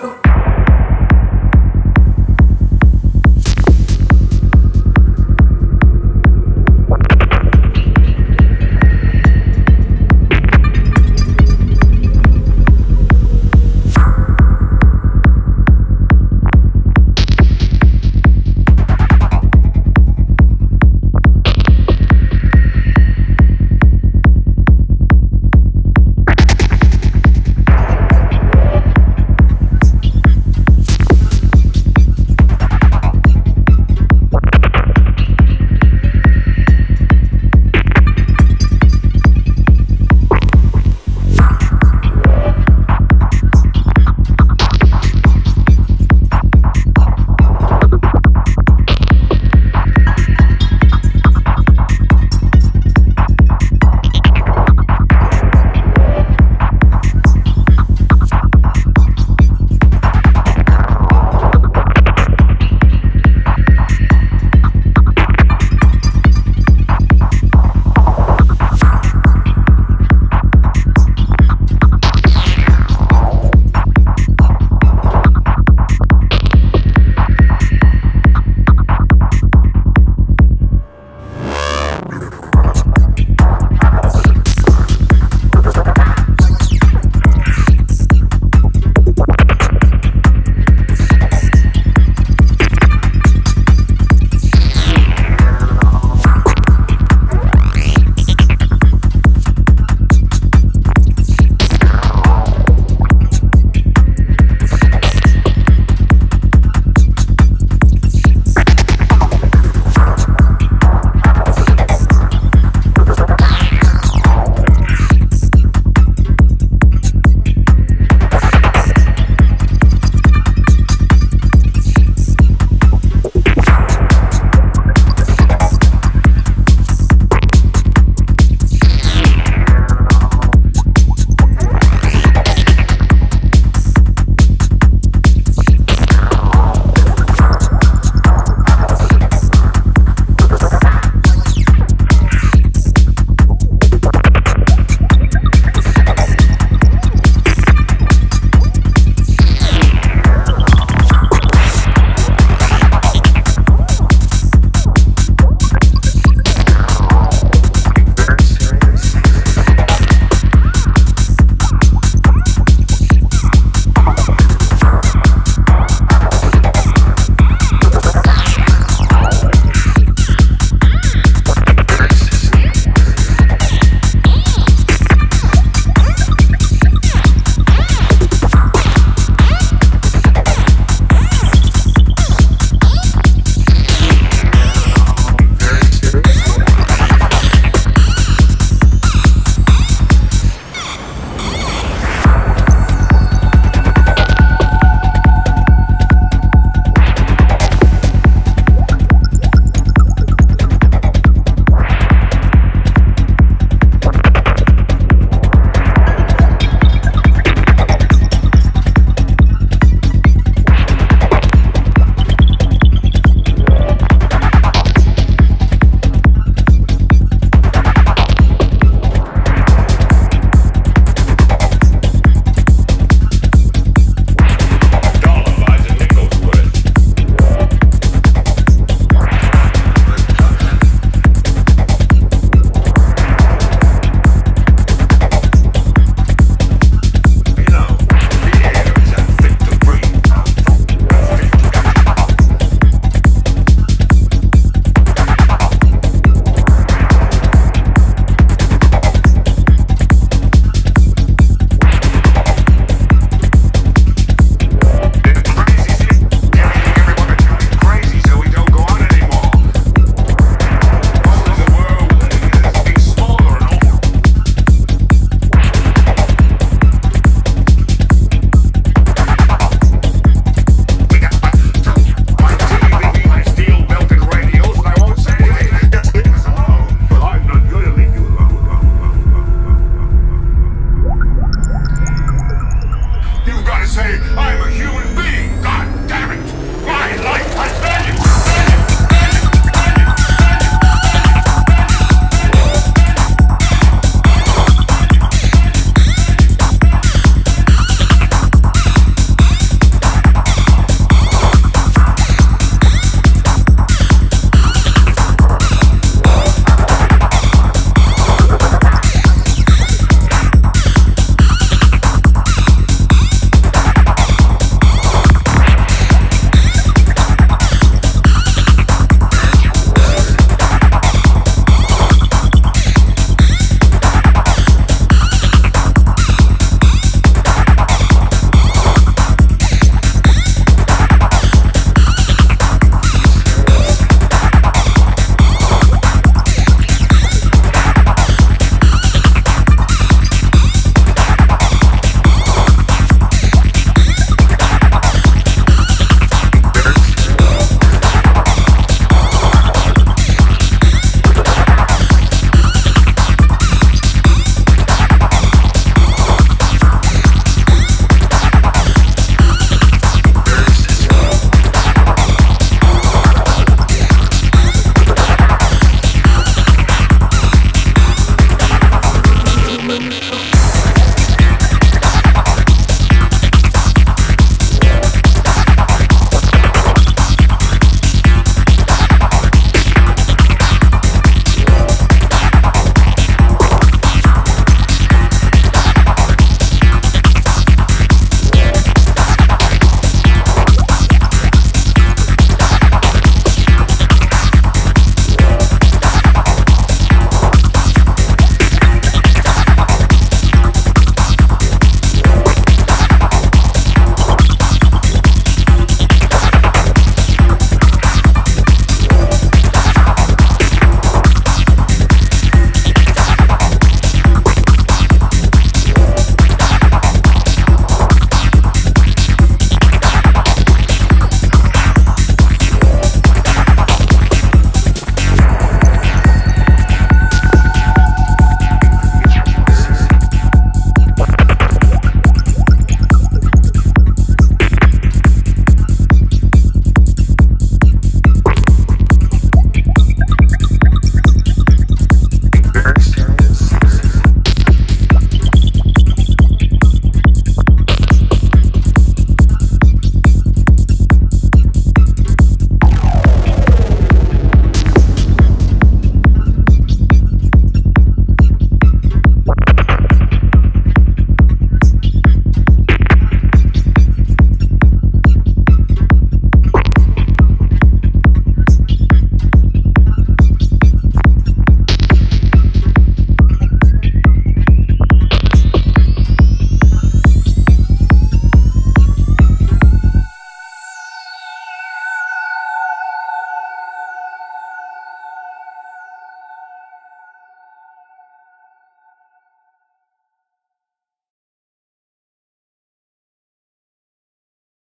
show.